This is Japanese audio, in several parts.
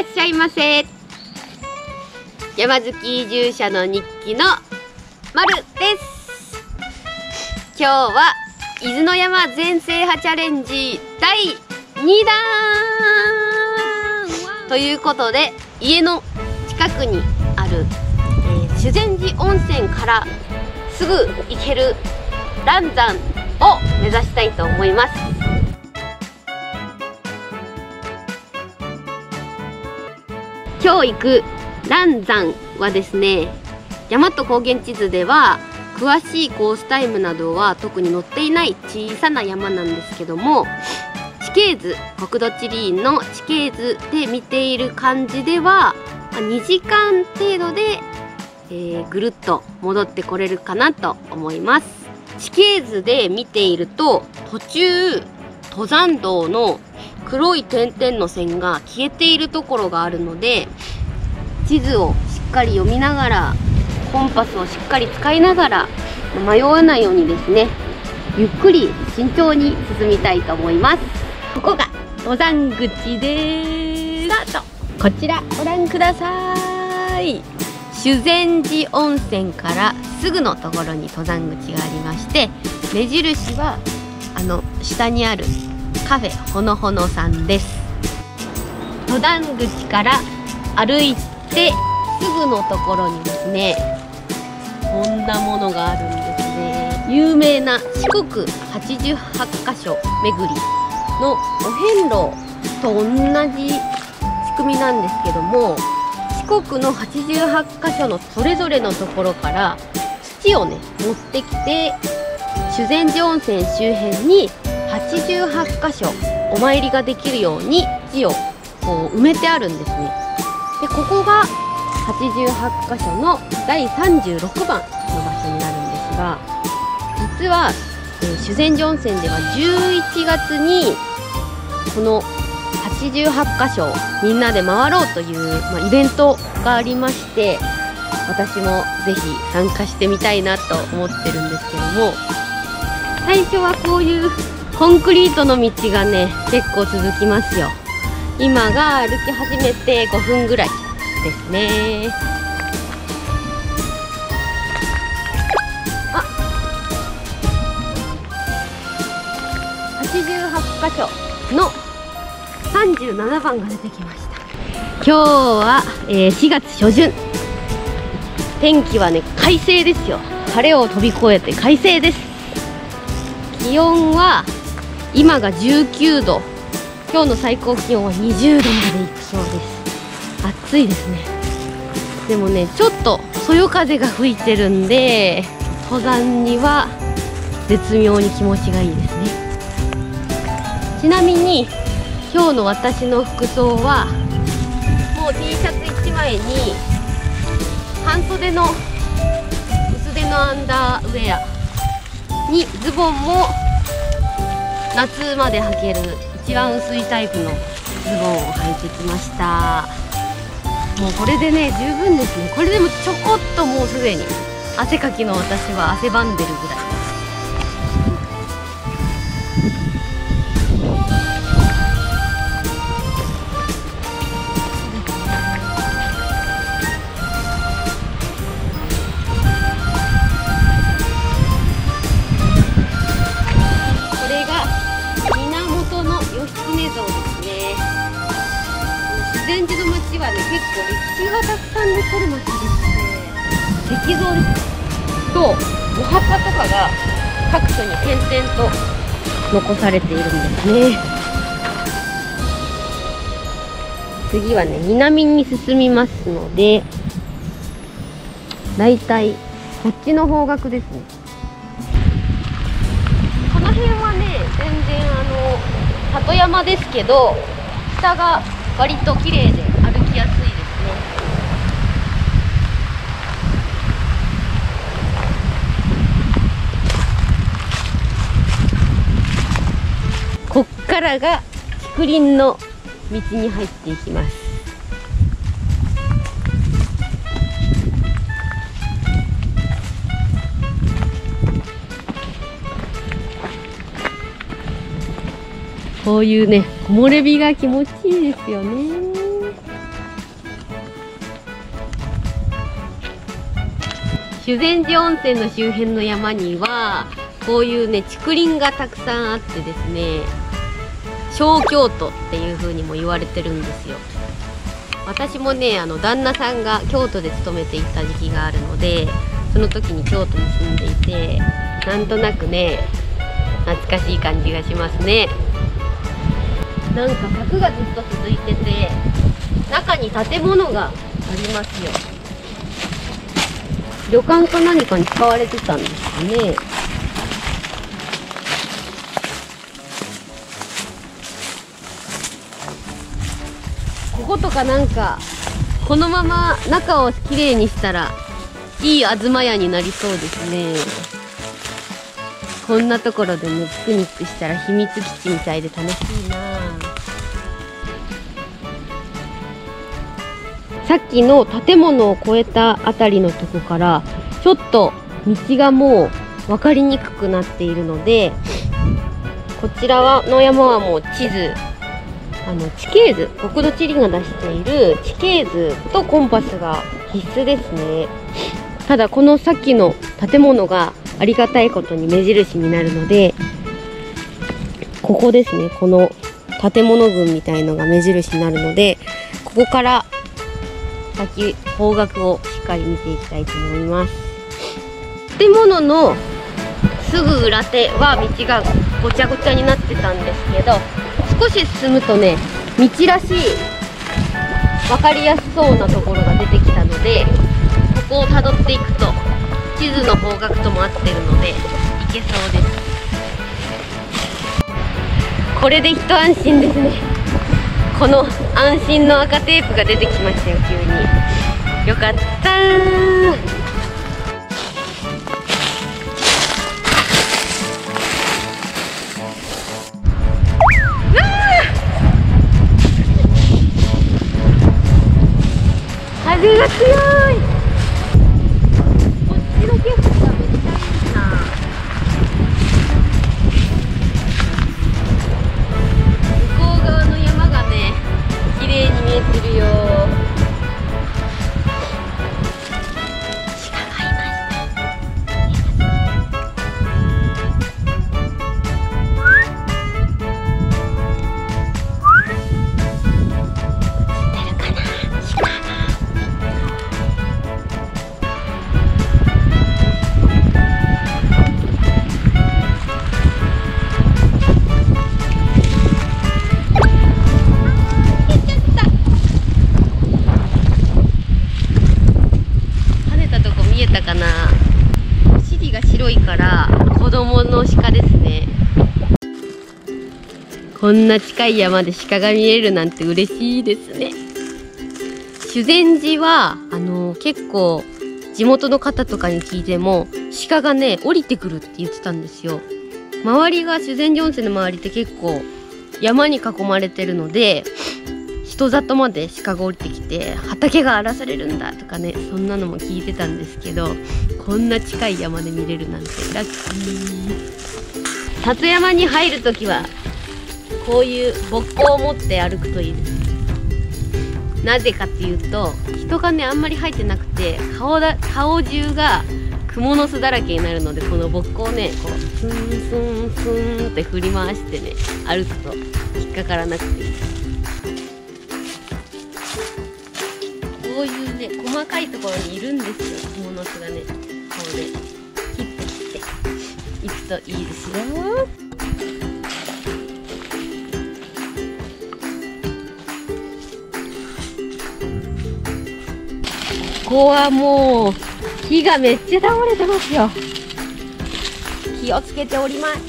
らっしゃいませ。山好き移住者の日記のまるです。今日は伊豆の山全制覇チャレンジ第2弾。ということで家の近くにある、えー、修善寺温泉からすぐ行ける蘭山を目指したいと思います。今日行く蘭山はですね大和高原地図では詳しいコースタイムなどは特に載っていない小さな山なんですけども地形図国土地理院の地形図で見ている感じでは2時間程度で、えー、ぐるっと戻ってこれるかなと思います。地形図で見ていると途中登山道の黒い点々の線が消えているところがあるので地図をしっかり読みながらコンパスをしっかり使いながら迷わないようにですねゆっくり慎重に進みたいと思います。ここが登山口です。とこちらご覧ください。修善寺温泉からすぐのところに登山口がありまして目印はあの下にあるカフェほのほのさんです。登山口から歩いてすぐのところにですねこんなものがあるんですね。有名な四国88箇所巡りのお遍路と同じ仕組みなんですけども四国の88箇所のそれぞれのところから土をね持ってきて修善寺温泉周辺に88箇所お参りができるように土をこう埋めてあるんですね。でここが88箇所の第36番の場所になるんですが実は、え、修善寺温泉では11月にこの88箇所みんなで回ろうという、まあ、イベントがありまして私もぜひ参加してみたいなと思ってるんですけども最初はこういうコンクリートの道がね結構続きますよ。今が歩き始めて5分ぐらいですね。あ88箇所の37番が出てきました。今日は、えー、4月初旬。天気はね快晴ですよ。晴れを飛び越えて快晴です。気温は今が19度。今日の最高気温は20度までいくそうです。暑いですね。でもねちょっとそよ風が吹いてるんで登山には絶妙に気持ちがいいですね。ちなみに今日の私の服装はもう T シャツ1枚に半袖の薄手のアンダーウェアにズボンも夏まで履ける一番薄いタイプのズボンを履いてきました。もうこれでね十分ですね。これでもちょこっともうすでに汗かきの私は汗ばんでるぐらい。はね結構歴史がたくさん残る町でして石像とお墓とかが各所に点々と残されているんですね次はね南に進みますのでだいたいこっちの方角ですね。この辺はね全然あの里山ですけど下が割と綺麗で歩きやすいですね。こっからが竹林の道に入っていきます。こういうね木漏れ日が気持ちいいですよね修善寺温泉の周辺の山にはこういうね竹林がたくさんあってですね小京都っていう風にも言われてるんですよ私もねあの旦那さんが京都で勤めていた時期があるのでその時に京都に住んでいてなんとなくね懐かしい感じがしますね。なんか柵がずっと続いてて中に建物がありますよ。旅館か何かに使われてたんですかね。こことかなんかこのまま中をきれいにしたらいい東屋になりそうですね。こんなところでねピクニックしたら秘密基地みたいで楽しいな。さっきの建物を越えたあたりのとこからちょっと道がもう分かりにくくなっているのでこちらはの山はもう地図あの地形図国土地理が出している地形図とコンパスが必須ですね。ただこのさっきの建物がありがたいことに目印になるのでここですね。この建物群みたいのが目印になるのでここから先方角をしっかり見ていきたいと思います。建物のすぐ裏手は道がごちゃごちゃになってたんですけど少し進むとね道らしい分かりやすそうなところが出てきたのでここをたどっていくと地図の方角とも合ってるので行けそうです。これで一安心ですね。この安心の赤テープが出てきましたよ急に。よかった風が強い。こんな近い山で鹿が見えるなんて嬉しいですね。修善寺はあの結構地元の方とかに聞いても鹿がね降りてくるって言ってたんですよ。周りが修善寺温泉の周りって結構山に囲まれてるので人里まで鹿が降りてきて畑が荒らされるんだとかねそんなのも聞いてたんですけどこんな近い山で見れるなんてラッキー。里山に入るときはこういう勃興を持って歩くといいですなぜかっていうと人がねあんまり入ってなくて顔だ顔中が蜘蛛の巣だらけになるのでこの勃興をねこうスンスンスンって振り回してね歩くと引っかからなくていいこういうね細かいところにいるんですよ蜘蛛の巣がね。こうね切って切っていくといいですよ。ここはもう木がめっちゃ倒れてますよ。気をつけております。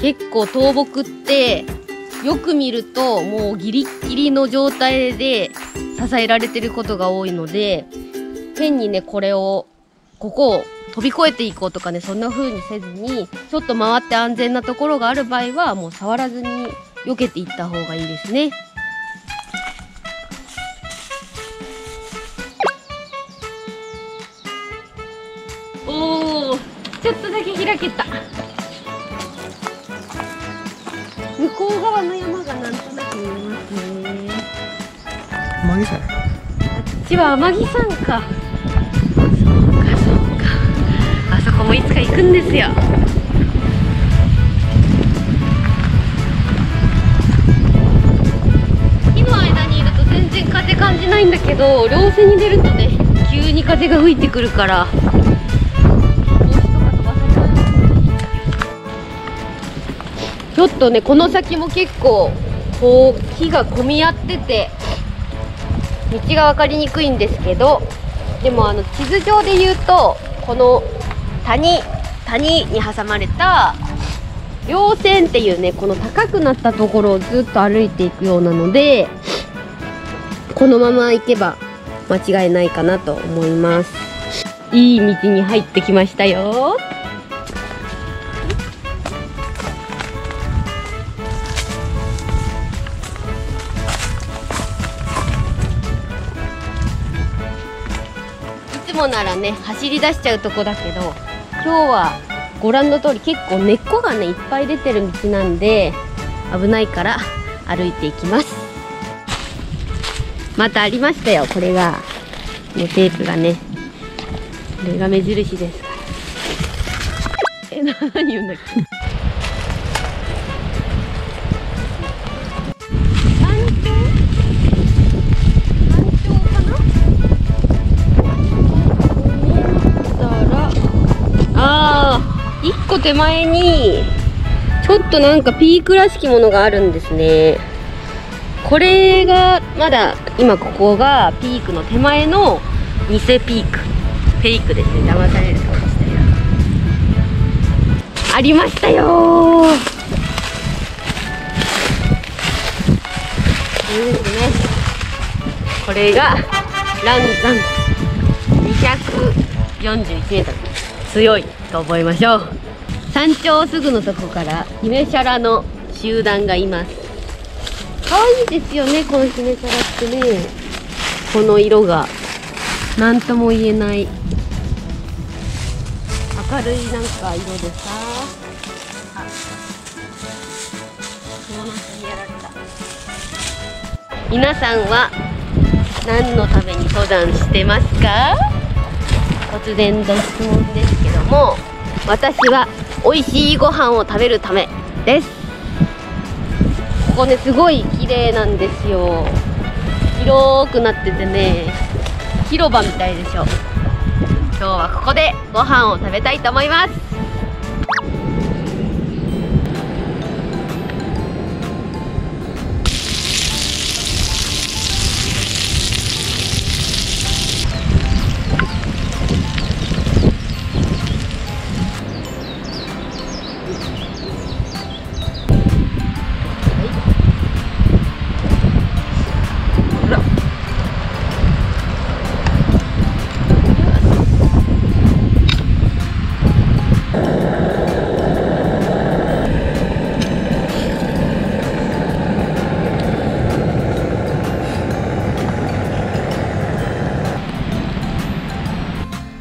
結構倒木ってよく見るともうギリッギリの状態で支えられてることが多いので変にねこれをここを飛び越えていこうとかねそんな風にせずにちょっと回って安全なところがある場合はもう触らずに避けていった方がいいですね。おーちょっとだけ開けた。向こう側の山がなんとなく見えますね。天城山あっちは天城山か。あそこもいつか行くんですよ。木の間にいると全然風感じないんだけど稜線に出るとね急に風が吹いてくるから。ちょっとねこの先も結構こう木が混み合ってて道が分かりにくいんですけどでもあの地図上で言うとこの谷谷に挟まれた稜線っていうねこの高くなったところをずっと歩いていくようなのでこのまま行けば間違いないかなと思います。いい道に入ってきましたよ。いつもならね走り出しちゃうとこだけど今日はご覧の通り結構根っこがねいっぱい出てる道なんで危ないから歩いていきます。またありましたよこれが。ねテープがね。これが目印ですから。え何言うんだっけ？手前にちょっとなんかピークらしきものがあるんですね。これがまだ今ここがピークの手前の偽ピーク。フェイクですね。騙される顔したよありましたよー。これですね。これがランザン。241メートル。強いと覚えましょう。山頂すぐのとこから姫シャラの集団がいます。可愛いですよねこの姫シャラってね。この色が何とも言えない。明るいなんか色でさ。あ友達にやられた。皆さんは何のために登山してますか？突然の質問ですけども私は美味しいご飯を食べるためです。ここねすごい綺麗なんですよ。広くなっててね広場みたいでしょ。今日はここでご飯を食べたいと思います。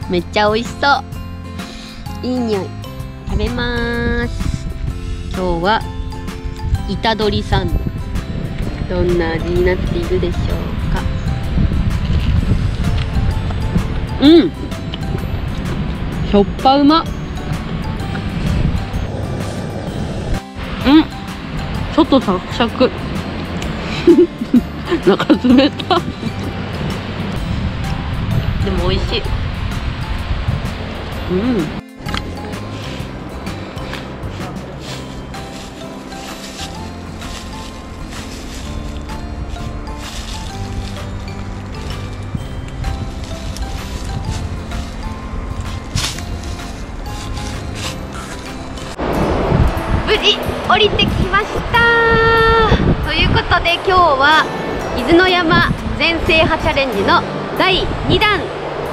めっちゃ美味しそう。いい匂い。食べます。今日は板取サンドどんな味になっているでしょうか。うん。しょっぱうま。うん。ちょっとサクサク。中冷た。でも美味しい。うん。無事降りてきました。ということで今日は伊豆の山全制覇チャレンジの第2弾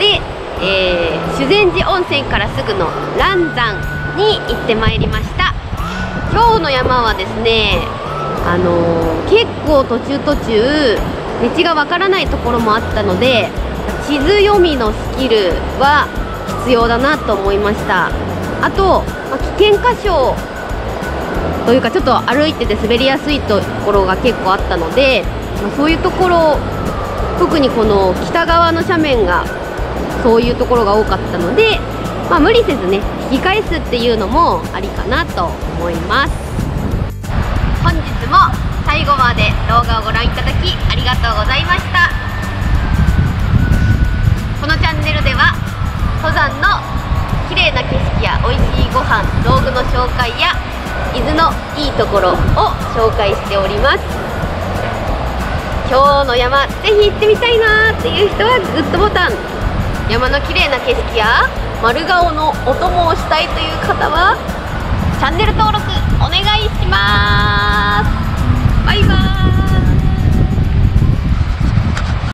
で、えー修善寺温泉からすぐの蘭山に行ってまいりました。今日の山はですねあのー結構途中途中道がわからないところもあったので地図読みのスキルは必要だなと思いました。あと、まあ危険箇所というかちょっと歩いてて滑りやすいところが結構あったので、まあそういうところ特にこの北側の斜面がそういうところが多かったので、まあ、無理せずね引き返すっていうのもありかなと思います。本日も最後まで動画をご覧いただきありがとうございました。このチャンネルでは登山の綺麗な景色や美味しいご飯道具の紹介や伊豆のいいところを紹介しております。今日の山ぜひ行ってみたいなっていう人はグッドボタン。山の綺麗な景色や丸顔のお供をしたいという方はチャンネル登録お願いします。バイバイ。